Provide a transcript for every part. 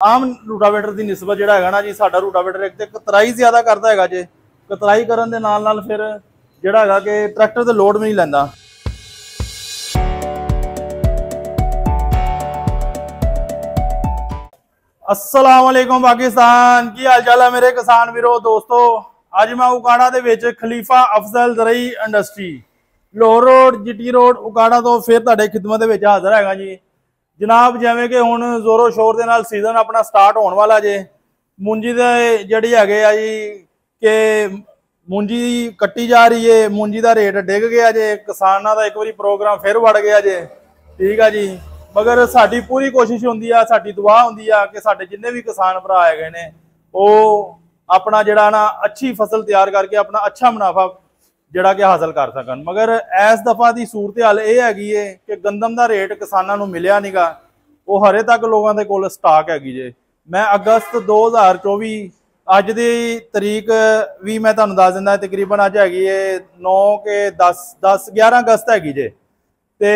ਆਮ rotavator ਦੀ ਨਿਸਬਤ ਜਿਹੜਾ ਹੈਗਾ ਨਾ ਜੀ, ਸਾਡਾ ਰੂਟਾਵੇਟਰ ਇੱਕ ਤੇ ਕਤਰਾਈ ਜ਼ਿਆਦਾ ਕਰਦਾ ਹੈਗਾ ਜੇ। ਕਤਰਾਈ ਕਰਨ ਦੇ ਨਾਲ ਨਾਲ ਫਿਰ ਜਿਹੜਾ ਹੈਗਾ ਕਿ ਟਰੈਕਟਰ ਤੇ ਲੋਡ ਵੀ ਨਹੀਂ ਲੈਂਦਾ। ਅਸਲਾਮ ਪਾਕਿਸਤਾਨ, ਕੀ ਹਾਲ ਚਾਲ ਹੈ ਮੇਰੇ ਕਿਸਾਨ ਵੀਰੋ, ਦੋਸਤੋ? ਅੱਜ ਮੈਂ ਉਕਾੜਾ ਦੇ ਵਿੱਚ Khalifa Afzal Zarai industry Lahore road, GT road Okara ਤੋਂ ਫਿਰ ਤੁਹਾਡੇ ਖਿਦਮਤ ਦੇ ਵਿੱਚ ਹਾਜ਼ਰ ਹੈਗਾ ਜੀ। ਜਨਾਬ, ਜਿਵੇਂ ਕਿ ਹੁਣ ਜ਼ੋਰੋ ਸ਼ੋਰ ਦੇ ਨਾਲ ਸੀਜ਼ਨ ਆਪਣਾ ਸਟਾਰਟ ਹੋਣ ਵਾਲਾ ਜੇ, ਮੂੰਜੀ ਦੇ ਜਿਹੜੇ ਹੈਗੇ ਆ ਜੀ ਕਿ ਮੁੰਜੀ ਕੱਟੀ ਜਾ ਰਹੀ ਏ, ਮੂੰਜੀ ਦਾ ਰੇਟ ਡਿੱਗ ਗਿਆ ਜੇ, ਕਿਸਾਨਾਂ ਦਾ ਇੱਕ ਵਾਰੀ ਪ੍ਰੋਗਰਾਮ ਫਿਰ ਵੜ ਗਿਆ ਜੇ, ਠੀਕ ਆ ਜੀ। ਮਗਰ ਸਾਡੀ ਪੂਰੀ ਕੋਸ਼ਿਸ਼ ਹੁੰਦੀ ਆ, ਸਾਡੀ ਦੁਆ ਹੁੰਦੀ ਆ ਕਿ ਸਾਡੇ ਜਿੰਨੇ ਵੀ ਕਿਸਾਨ ਭਰਾ ਹੈਗੇ ਨੇ, ਉਹ ਆਪਣਾ ਜਿਹੜਾ ਨਾ ਅੱਛੀ ਫਸਲ ਤਿਆਰ ਕਰਕੇ ਆਪਣਾ ਅੱਛਾ ਮੁਨਾਫਾ ਜਿਹੜਾ ਕਿ ਹਾਸਲ ਕਰ ਸਕਣ। ਮਗਰ ਇਸ ਦਫਾ ਦੀ ਸੂਰਤ ਹਾਲ ਇਹ ਹੈਗੀ ਏ ਕਿ ਗੰਦਮ ਦਾ ਰੇਟ ਕਿਸਾਨਾਂ ਨੂੰ ਮਿਲਿਆ ਨਹੀਂਗਾ ਉਹ ਹਰੇ ਤੱਕ ਲੋਕਾਂ ਦੇ ਕੋਲ ਸਟਾਕ ਹੈਗੀ ਜੇ। ਮੈਂ ਅਗਸਤ 2024 ਅੱਜ ਦੀ ਤਰੀਕ ਵੀ ਮੈਂ ਤੁਹਾਨੂੰ ਦੱਸ ਦਿੰਦਾ, ਤਕਰੀਬਨ ਅੱਜ ਹੈਗੀ ਏ 9 ਕੇ 10 10 11 ਅਗਸਤ ਹੈਗੀ ਜੇ। ਤੇ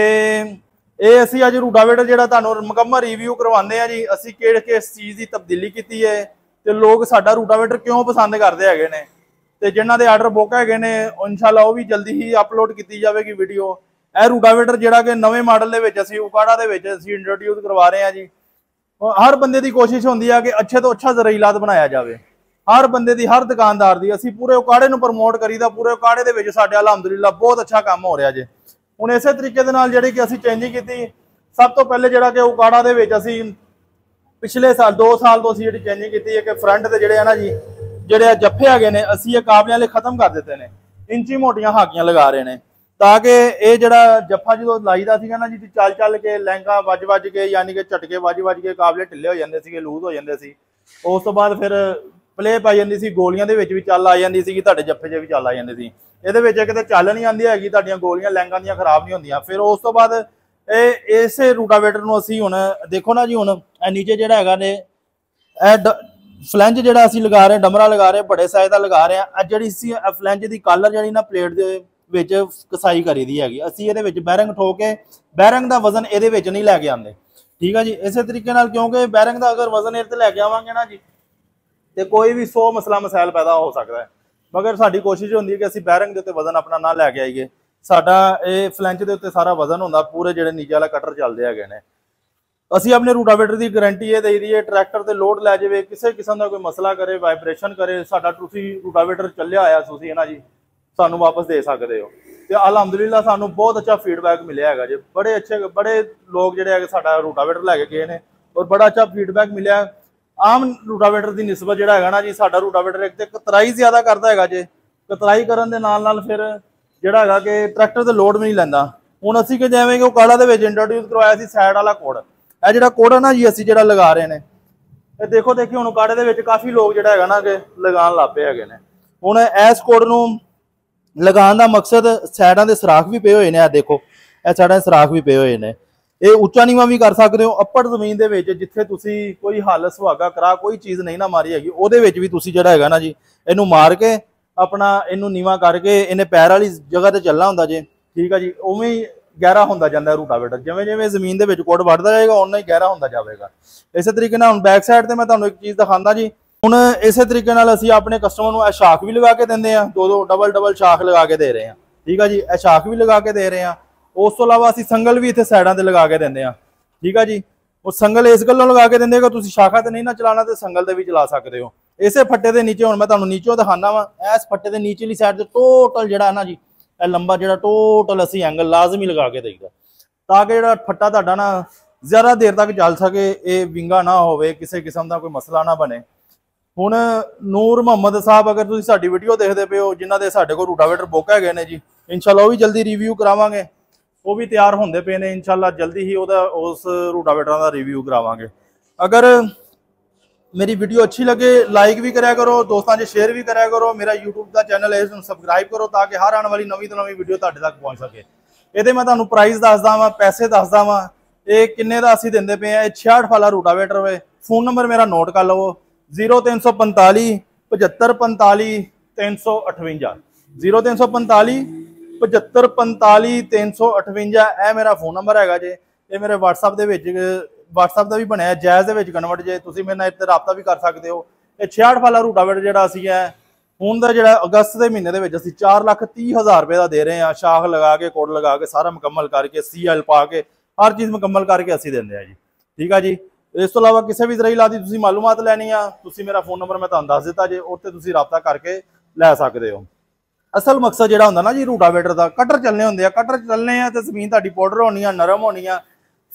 ਇਹ ਅਸੀਂ ਅੱਜ ਰੂਟਾਵੇਟਰ ਜਿਹੜਾ ਤੁਹਾਨੂੰ ਮੁਕੰਮਲ ਰਿਵਿਊ ਕਰਵਾਉਂਦੇ ਆ ਜੀ, ਅਸੀਂ ਕਿਹੜੇ ਕਿਸ ਚੀਜ਼ ਦੀ ਤਬਦੀਲੀ ਕੀਤੀ ਹੈ ਤੇ ਲੋਕ ਸਾਡਾ ਰੂਟਾਵੇਟਰ ਕਿਉਂ ਪਸੰਦ ਕਰਦੇ ਹੈਗੇ ਨੇ। ਤੇ ਜਿਨ੍ਹਾਂ ਦੇ ਆਰਡਰ ਬੁੱਕ ਹੈਗੇ ਨੇ, ਇਨਸ਼ਾਅੱਲਾ ਉਹ ਵੀ ਜਲਦੀ ਹੀ ਅਪਲੋਡ ਕੀਤੀ ਜਾਵੇਗੀ ਵੀਡੀਓ। ਇਹ ਰੂਟਾਵੇਟਰ ਜਿਹੜਾ ਕਿ ਨਵੇਂ ਮਾਡਲ ਦੇ ਵਿੱਚ ਅਸੀਂ, ਉਕਾੜਾ ਦੇ ਵਿੱਚ ਅਸੀਂ ਇੰਟਰੋਡਿਊਸ ਕਰਵਾ ਰਹੇ ਹਾਂ ਜੀ। ਹਰ ਬੰਦੇ ਦੀ ਕੋਸ਼ਿਸ਼ ਹੁੰਦੀ ਆ ਕਿ ਅੱਛੇ ਤੋਂ ਅੱਛਾ ਜ਼ਰਾਈਲਾਤ ਬਣਾਇਆ ਜਾਵੇ। ਹਰ ਬੰਦੇ ਦੀ, ਹਰ ਦੁਕਾਨਦਾਰ ਦੀ, ਅਸੀਂ ਪੂਰੇ ਉਕਾੜੇ ਨੂੰ ਪ੍ਰਮੋਟ ਕਰੀਦਾ, ਪੂਰੇ ਉਕਾੜੇ ਦੇ ਵਿੱਚ ਸਾਡੇ ਅਲਹਮਦੁਲਿਲਾ ਬਹੁਤ ਅੱਛਾ ਕੰਮ ਹੋ ਰਿਹਾ ਜੇ। ਹੁਣ ਇਸੇ ਤਰੀਕੇ ਦੇ ਨਾਲ ਜਿਹੜੀ ਕਿ ਅਸੀਂ ਚੇਂਜਿੰਗ ਕੀਤੀ, ਸਭ ਤੋਂ ਪਹਿਲੇ ਜਿਹੜਾ ਕਿ ਉਕਾੜਾ ਦੇ ਵਿੱਚ ਅਸੀਂ ਪਿਛਲੇ ਸਾਲ 2 ਸਾਲ ਤੋਂ ਅਸੀਂ ਜਿਹੜੀ ਚੇਂਜਿੰਗ ਕੀਤੀ ਹੈ ਕਿ ਫਰੰਟ ਤੇ ਜਿਹੜੇ ਆ ਨਾ ਜੀ ਜਿਹੜੇ ਜੱਫੇ ਹੈਗੇ ਨੇ, ਅਸੀਂ ਇਹ ਕਾਬਲਿਆਂ ਲਈ ਖਤਮ ਕਰ ਦਿੱਤੇ ਨੇ। ਇੰਚੀ ਮੋਟੀਆਂ ਹਾਕੀਆਂ ਲਗਾ ਰਹੇ ਨੇ। ਤਾਂ ਕਿ ਇਹ ਜਿਹੜਾ ਜੱਫਾ ਜਦੋਂ ਲਾਈਦਾ ਸੀਗਾ ਨਾ ਜੀ ਚੱਲ ਚੱਲ ਕੇ ਲਹਿੰਗਾ ਵੱਜ ਵੱਜ ਕੇ, ਯਾਨੀ ਕਿ ਝਟਕੇ ਵੱਜ ਵੱਜ ਕੇ ਕਾਬਲੇ ਢਿੱਲੇ ਹੋ ਜਾਂਦੇ ਸੀਗੇ, ਲੂਜ਼ ਹੋ ਜਾਂਦੇ ਸੀ। ਉਸ ਤੋਂ ਬਾਅਦ ਫਿਰ ਪਲੇ ਪਾਈ ਜਾਂਦੀ ਸੀ, ਗੋਲੀਆਂ ਦੇ ਵਿੱਚ ਵੀ ਚੱਲ ਆ ਜਾਂਦੀ ਸੀਗੀ, ਤੁਹਾਡੇ ਜੱਫੇ 'ਚ ਵੀ ਚੱਲ ਆ ਜਾਂਦੇ ਸੀ। ਇਹਦੇ ਵਿੱਚ ਕਿਤੇ ਚੱਲ ਨਹੀਂ ਆਉਂਦੀ ਹੈਗੀ, ਤੁਹਾਡੀਆਂ ਗੋਲੀਆਂ, ਲਹਿੰਗਾਂ ਦੀਆਂ ਖਰਾਬ ਨਹੀਂ ਹੁੰਦੀਆਂ। ਫਿਰ ਉਸ ਤੋਂ ਬਾਅਦ ਇਹ ਇਸੇ ਰੂਟਾਵੇਟਰ ਨੂੰ ਅਸੀਂ ਹੁਣ, ਦੇਖੋ ਨਾ ਜੀ ਹੁਣ, ਇਹ ਨੀਚੇ ਜਿਹੜਾ ਹੈਗਾ ਨੇ, ਇਹ ਫਲੈਂਜ ਜਿਹੜਾ ਅਸੀਂ ਲਗਾ ਰਹੇ, ਡਮਰਾ ਲਗਾ ਰਹੇ, ਬੜੇ ਸਾਈਜ਼ ਦਾ ਲਗਾ ਰਹੇ ਆ ਜਿਹੜੀ ਸੀ ਫਲੈਂਜ ਦੀ ਕਾਲਰ ਜਿਹੜੀ ਨਾ ਪਲੇਟ ਦੇ ਵਿੱਚ ਕਸਾਈ ਕਰੀ ਦੀ ਹੈਗੀ। ਅਸੀਂ ਇਹਦੇ ਵਿੱਚ ਬੈਰਿੰਗ ਠੋ ਕੇ, ਬੈਰਿੰਗ ਦਾ ਵਜ਼ਨ ਇਹਦੇ ਵਿੱਚ ਨਹੀਂ ਲੈ ਕੇ ਆਉਂਦੇ। ਠੀਕ ਆ ਜੀ? ਇਸੇ ਤਰੀਕੇ ਨਾਲ ਕਿਉਂਕਿ ਬੈਰਿੰਗ ਦਾ ਅਗਰ ਵਜ਼ਨ ਇਹ ਤੇ ਲੈ ਕੇ ਆਵਾਂਗੇ ਨਾ ਜੀ, ਤੇ ਕੋਈ ਵੀ 100 ਮਸਲਾ ਮਸਾਇਲ ਪੈਦਾ ਹੋ ਸਕਦਾ ਹੈ। ਮਗਰ ਸਾਡੀ ਕੋਸ਼ਿਸ਼ ਹੁੰਦੀ ਹੈ ਕਿ ਅਸੀਂ ਬੈਰਿੰਗ ਦੇ ਉੱਤੇ ਵਜ਼ਨ ਆਪਣਾ ਨਾ ਲੈ ਕੇ ਆਈਏ। ਸਾਡਾ ਇਹ ਫਲੈਂਚ ਦੇ ਉੱਤੇ ਸਾਰਾ ਵਜ਼ਨ ਹੁੰਦਾ, ਪੂਰੇ ਜਿਹੜੇ ਨੀਚੇ ਵਾਲਾ ਕਟਰ ਚੱਲਦੇ ਹੈਗੇ ਨੇ। ਅਸੀਂ ਆਪਣੇ ਰੂਟਾਵੇਟਰ ਦੀ ਗਾਰੰਟੀ ਇਹ ਦੇ ਰਹੀ ਹੈ ਟਰੈਕਟਰ ਤੇ ਲੋਡ ਲੈ ਜਾਵੇ, ਕਿਸੇ ਕਿਸਮ ਦਾ ਕੋਈ ਮਸਲਾ ਕਰੇ ਵਾਈਬ੍ਰੇਸ਼ਨ ਕਰੇ, ਸਾਡਾ ਤੁਸੀਂ ਰੂਟਾਵੇਟਰ ਚੱਲਿਆ ਆਇਆ ਤੁਸੀਂ ਹੈ ਨਾ ਜੀ? ਸਾਨੂੰ ਵਾਪਸ ਦੇ ਸਕਦੇ ਹੋ। ਤੇ ਅਲਹਮਦੁਲਿਲਾ ਸਾਨੂੰ ਬਹੁਤ ਅੱਛਾ ਫੀਡਬੈਕ ਮਿਲਿਆ ਹੈਗਾ ਜੀ। ਬੜੇ ਅੱਛੇ, ਬੜੇ ਲੋਕ ਜਿਹੜੇ ਹੈਗੇ ਸਾਡਾ ਰੂਟਾਵੇਟਰ ਲੈ ਕੇ ਗਏ ਨੇ ਔਰ ਬੜਾ ਅੱਛਾ ਫੀਡਬੈਕ ਮਿਲਿਆ। ਆਮ ਰੂਟਾਵੇਟਰ ਦੀ ਨਿਸਬਤ ਜਿਹੜਾ ਹੈਗਾ ਨਾ ਜੀ, ਸਾਡਾ ਰੂਟਾਵੇਟਰ ਇੱਕ ਤੇ ਕਤਰਾਈ ਜ਼ਿਆਦਾ ਕਰਦਾ ਹੈਗਾ ਜੇ। ਕਤਰਾਈ ਕਰਨ ਦੇ ਨਾਲ ਨਾਲ ਫਿਰ ਜਿਹੜਾ ਹੈਗਾ ਕਿ ਟਰੈਕਟਰ ਤੇ ਲੋਡ ਵੀ ਨਹੀਂ ਲੈਂਦਾ। ਹੁਣ ਅਸੀਂ ਕਿ ਜਿਵੇਂ ਕਿ ਉਹ ਕਾਲਾ ਦੇ ਵਿੱਚ ਇੰਟਰੋਡਿਊਸ ਕਰਵਾਇਆ ਸੀ ਸਾਈਡ ਵਾਲਾ ਕੋਡ ਇਹ ਜਿਹੜਾ ਕੋਡ ਹੈ ਨਾ ਜੀ, ਅਸੀਂ ਜਿਹੜਾ ਲਗਾ ਰਹੇ ਨੇ। ਇਹ ਦੇਖੋ, ਦੇਖੀ, ਹੁਣ ਕਾੜੇ ਦੇ ਵਿੱਚ ਕਾਫੀ ਲੋਕ ਜਿਹੜਾ ਹੈਗਾ ਨਾ ਕਿ ਲਗਾਉਣ ਲੱਪੇ ਹੈਗੇ ਨੇ। ਹੁਣ ਇਸ ਕੋਡ ਨੂੰ ਲਗਾਉਣ ਦਾ ਮਕਸਦ ਸਾਈਡਾਂ ਦੇ ਸਰਾਖ ਵੀ ਪਏ ਹੋਏ ਨੇ ਆ ਦੇਖੋ, ਇਹ ਸਾਈਡਾਂ ਦੇ ਸਰਾਖ ਵੀ ਪਏ ਹੋਏ ਨੇ। ਇਹ ਉੱਚਾ ਨੀਵਾ ਵੀ ਕਰ ਸਕਦੇ ਹੋ, ਅੱਪੜ ਜ਼ਮੀਨ ਦੇ ਵਿੱਚ ਜਿੱਥੇ ਤੁਸੀਂ ਕੋਈ ਹੱਲ, ਸੁਹਾਗਾ ਕਰਾ ਕੋਈ ਚੀਜ਼ ਨਹੀਂ ਨਾ ਮਾਰੀ ਹੈਗੀ, ਉਹਦੇ ਵਿੱਚ ਵੀ ਤੁਸੀਂ ਜਿਹੜਾ ਹੈਗਾ ਨਾ ਜੀ, ਇਹਨੂੰ ਮਾਰ ਕੇ ਆਪਣਾ, ਇਹਨੂੰ ਨੀਵਾ ਕਰਕੇ, ਇਹਨੇ ਪੈਰ ਵਾਲੀ ਜਗ੍ਹਾ ਤੇ ਚੱਲਣਾ ਹੁੰਦਾ ਜੇ, ਠੀਕ ਆ ਜੀ, ਉਵੇਂ ਗਹਿਰਾ ਹੁੰਦਾ ਜਾਂਦਾ ਰੂਟਾਵੇਟਰ। ਜਿਵੇਂ ਜਿਵੇਂ ਜ਼ਮੀਨ ਦੇ ਵਿੱਚ ਕੋਡ ਵੱਧਦਾ ਜਾਏਗਾ ਉਨਾ ਹੀ ਗਹਿਰਾ ਹੁੰਦਾ ਜਾਵੇਗਾ। ਇਸੇ ਤਰੀਕੇ ਨਾਲ ਹੁਣ ਬੈਕ ਸਾਈਡ ਤੇ ਮੈਂ ਤੁਹਾਨੂੰ ਇੱਕ ਚੀਜ਼ ਦਿਖਾਉਂਦਾ ਜੀ। ਹੁਣ ਇਸੇ ਤਰੀਕੇ ਨਾਲ ਅਸੀਂ ਆਪਣੇ ਕਸਟਮਰ ਨੂੰ ਇਹ ਸ਼ਾਖ ਵੀ ਲਗਾ ਕੇ ਦਿੰਦੇ ਆ ਦੋ ਦੋ ਡਬਲ ਡਬਲ ਸ਼ਾਖ ਲਗਾ ਕੇ ਦੇ ਰਹੇ ਆ ਠੀਕ ਆ ਜੀ? ਇਹ ਸ਼ਾਖ ਵੀ ਲਗਾ ਕੇ ਦੇ ਰਹੇ ਆ ਉਸ ਤੋਂ ਇਲਾਵਾ ਅਸੀਂ ਸੰਗਲ ਵੀ ਇੱਥੇ ਸਾਈਡਾਂ ਤੇ ਲਗਾ ਕੇ ਦਿੰਦੇ ਆ ਠੀਕ ਆ ਜੀ? ਉਹ ਸੰਗਲ ਇਸ ਗੱਲੋਂ ਲਗਾ ਕੇ ਦਿੰਦੇ ਕਿ ਤੁਸੀਂ ਸ਼ਾਖਾ ਤੇ ਨਹੀਂ ਨਾ ਚਲਾਣਾ ਤੇ ਸੰਗਲ ਤੇ ਵੀ ਚਲਾ ਸਕਦੇ ਹੋ। ਇਸੇ ਫੱਟੇ ਦੇ ਨੀਚੇ ਹੁਣ ਮੈਂ ਤੁਹਾਨੂੰ ਨੀਚੋਂ ਦਿਖਾਣਾ ਵਾ। ਇਸ ਫੱਟੇ ਦੇ ਨੀਚੇਲੀ ਸਾਈਡ ਤੇ ਟੋਟਲ ਜਿਹੜਾ ਨਾ ਜੀ ਇਹ ਲੰਬਾ ਜਿਹੜਾ ਟੋਟਲ ਅਸੀਂ ਐਂਗਲ ਲਾਜ਼ਮੀ ਲਗਾ ਕੇ ਦੇਈਦਾ। ਤਾਂ ਕਿ ਜਿਹੜਾ ਫੱਟਾ ਤੁਹਾਡਾ ਨਾ ਜ਼ਿਆਦਾ ਦੇਰ ਤੱਕ ਚੱਲ ਸਕੇ, ਇਹ ਵਿੰਗਾ ਨਾ ਹੋਵੇ, ਕਿਸੇ ਕਿਸਮ ਦਾ ਕੋਈ ਮਸਲਾ ਨਾ ਬਣੇ। ਹੁਣ ਨੂਰ ਮੁਹੰਮਦ ਸਾਹਿਬ, ਅਗਰ ਤੁਸੀਂ ਸਾਡੀ ਵੀਡੀਓ ਦੇਖਦੇ ਪਏ ਹੋ, ਜਿਨ੍ਹਾਂ ਦੇ ਸਾਡੇ ਕੋਲ ਰੂਟਾਵੇਟਰ ਬੁੱਕ ਹੈਗੇ ਨੇ ਜੀ, ਇਨਸ਼ਾਅੱਲਾ ਉਹ ਵੀ ਜਲਦੀ ਰਿਵਿਊ ਕਰਾਵਾਂਗੇ। ਉਹ ਵੀ ਤਿਆਰ ਹੁੰਦੇ ਪਏ ਨੇ, ਇਨਸ਼ਾਅੱਲਾ ਜਲਦੀ ਹੀ ਉਹਦਾ, ਉਸ ਰੂਟਾਵੇਟਰਾਂ ਦਾ ਰਿਵਿਊ ਕਰਾਵਾਂਗੇ। ਅਗਰ ਮੇਰੀ ਵੀਡੀਓ ਅੱਛੀ ਲੱਗੇ ਲਾਈਕ ਵੀ ਕਰਿਆ ਕਰੋ, ਦੋਸਤਾਂ 'ਚ ਸ਼ੇਅਰ ਵੀ ਕਰਿਆ ਕਰੋ। ਮੇਰਾ YouTube ਦਾ ਚੈਨਲ ਹੈ, ਇਸ ਨੂੰ ਸਬਸਕ੍ਰਾਈਬ ਕਰੋ ਤਾਂ ਕਿ ਹਰ ਆਉਣ ਵਾਲੀ ਨਵੀਂ ਤੋਂ ਨਵੀਂ ਵੀਡੀਓ ਤੁਹਾਡੇ ਤੱਕ ਪਹੁੰਚ ਸਕੇ। ਇਹਦੇ ਮੈਂ ਤੁਹਾਨੂੰ ਪ੍ਰਾਈਸ ਦੱਸਦਾ ਵਾਂ, ਪੈਸੇ ਦੱਸਦਾ ਵਾਂ। ਇਹ ਕਿੰਨੇ ਦਾ ਅਸੀਂ ਦਿੰਦੇ ਪਏ ਆ ਇਹ 66 ਫਾਲਾ ਰੂਟਾਵੇਟਰ ਵੇ। ਫੋਨ ਨੰਬਰ ਮੇਰਾ ਨੋਟ ਕਰ ਲਵੋ। 0345 7545 358 0345 7545 358 ਇਹ ਮੇਰਾ ਫੋਨ ਨੰਬਰ ਹੈਗਾ ਜੇ। ਇਹ ਮੇਰੇ WhatsApp ਦੇ ਵਿੱਚ WhatsApp ਦਾ ਵੀ ਬਣਿਆ ਹੈ, ਜਾਇਜ਼ ਦੇ ਵਿੱਚ ਕਨਵਰਟ ਜੇ ਤੁਸੀਂ ਮੇਰੇ ਨਾਲ ਇੱਥੇ ਰਾਬਤਾ ਵੀ ਕਰ ਸਕਦੇ ਹੋ। ਇਹ 66 ਵਾਲਾ ਰੂਟਾਵੇਟਰ ਜਿਹੜਾ ਅਸੀਂ ਹੈ ਹੁਣ ਦਾ ਜਿਹੜਾ ਅਗਸਤ ਦੇ ਮਹੀਨੇ ਦੇ ਵਿੱਚ ਅਸੀਂ 4 ਲੱਖ 30 ਹਜ਼ਾਰ ਰੁਪਏ ਦਾ ਦੇ ਰਹੇ ਹਾਂ ਸ਼ਾਖ ਲਗਾ ਕੇ ਕੋਡ ਲਗਾ ਕੇ ਸਾਰਾ ਮੁਕੰਮਲ ਕਰਕੇ ਸੀਐਲ ਪਾ ਕੇ ਹਰ ਚੀਜ਼ ਮੁਕੰਮਲ ਕਰਕੇ ਅਸੀਂ ਦਿੰਦੇ ਆ ਜੀ। ਠੀਕ ਆ ਜੀ? ਇਸ ਤੋਂ ਇਲਾਵਾ ਕਿਸੇ ਵੀ ਜ਼ਰਾਈ ਦੀ ਤੁਸੀਂ ਮਾਲੂਮਾਤ ਲੈਣੀ ਆ ਤੁਸੀਂ ਮੇਰਾ ਫੋਨ ਨੰਬਰ ਮੈਂ ਤੁਹਾਨੂੰ ਦੱਸ ਦਿੱਤਾ ਜੇ ਉੱਤੇ ਤੁਸੀਂ ਰਾਬਤਾ ਕਰਕੇ ਲੈ ਸਕਦੇ ਹੋ। ਅਸਲ ਮਕਸਦ ਜਿਹੜਾ ਹੁੰਦਾ ਨਾ ਜੀ ਰੂਟਾਵੇਟਰ ਦਾ ਕਟਰ ਚੱਲਨੇ ਹੁੰਦੇ ਆ ਕਟਰ ਚੱਲਨੇ ਆ ਤੇ ਜ਼ਮੀਨ ਤੁਹਾਡੀ ਪਾਊਡਰ ਹੋਣੀ ਆ ਨਰਮ ਹੋਣੀ ਆ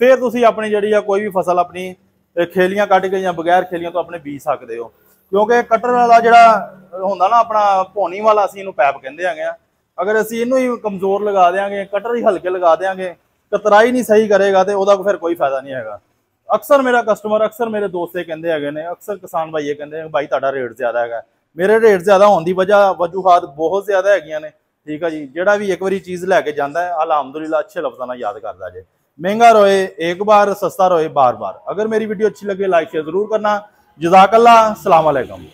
ਫਿਰ ਤੁਸੀਂ ਆਪਣੀ ਜਿਹੜੀ ਆ ਕੋਈ ਵੀ ਫਸਲ ਆਪਣੀ ਖੇਲੀਆਂ ਕੱਢ ਕੇ ਜਾਂ ਬਗੈਰ ਖੇਲੀਆਂ ਤੋਂ ਆਪਣੇ ਬੀਜ ਸਕਦੇ ਹੋ। ਕਿਉਂਕਿ ਕਟਰ ਵਾਲਾ ਜਿਹੜਾ ਹੁੰਦਾ ਨਾ ਆਪਣਾ ਭੋਣੀ ਵਾਲਾ, ਅਸੀਂ ਇਹਨੂੰ ਪੈਪ ਕਹਿੰਦੇ ਹੈਗੇ ਆ। ਅਗਰ ਅਸੀਂ ਇਹਨੂੰ ਹੀ ਕਮਜ਼ੋਰ ਲਗਾ ਦੇਾਂਗੇ ਕਟਰ ਹੀ ਹਲਕੇ ਲਗਾ ਦੇਾਂਗੇ ਕਤਰਾਈ ਨਹੀਂ ਸਹੀ ਕਰੇਗਾ ਤੇ ਉਹਦਾ ਫਿਰ ਕੋਈ ਫਾਇਦਾ ਨਹੀਂ ਹੈਗਾ। ਅਕਸਰ ਮੇਰਾ ਕਸਟਮਰ ਅਕਸਰ ਮੇਰੇ ਦੋਸਤ ਇਹ ਕਹਿੰਦੇ ਹੈਗੇ ਨੇ, ਅਕਸਰ ਕਿਸਾਨ ਭਾਈ ਇਹ ਕਹਿੰਦੇ ਨੇ ਭਾਈ ਤੁਹਾਡਾ ਰੇਟ ਜ਼ਿਆਦਾ ਹੈਗਾ। ਮੇਰੇ ਰੇਟ ਜ਼ਿਆਦਾ ਹੋਣ ਦੀ ਵਜ੍ਹਾ ਵਜੂਹਾਤ ਬਹੁਤ ਜ਼ਿਆਦਾ ਹੈਗੀਆਂ ਨੇ। ਠੀਕ ਆ ਜੀ, ਜਿਹੜਾ ਵੀ ਇੱਕ ਵਾਰੀ ਚੀਜ਼ ਲੈ ਕੇ ਜਾਂਦਾ ਹੈ, ਅਲਹਮਦੁਲਿਲਾ, ਅੱਛੇ ਲਫ਼ਜ਼ਾਂ ਨਾਲ ਯਾਦ ਕਰਦਾ ਜੇ। महंगा रोए एक बार सस्ता रोए बार बार अगर मेरी वीडियो अच्छी लगे लाइक शेयर जरूर करना जजाकल्ला सलाम अलैकुम